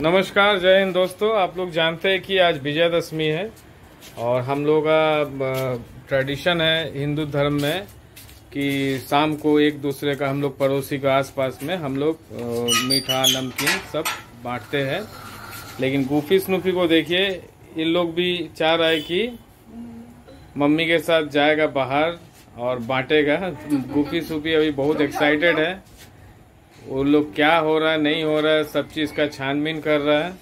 नमस्कार, जय हिंद दोस्तों। आप लोग जानते हैं कि आज विजयदशमी है और हम लोग का ट्रेडिशन है हिंदू धर्म में कि शाम को एक दूसरे का हम लोग पड़ोसी के आसपास में हम लोग मीठा, नमकीन सब बांटते हैं। लेकिन गूफी स्नूफी को देखिए इन लोग भी चाह रहा है कि मम्मी के साथ जाएगा बाहर और बांटेगा। गूफी सूफी अभी बहुत एक्साइटेड है। वो लोग क्या हो रहा है, नहीं हो रहा है, सब चीज़ का छानबीन कर रहा है।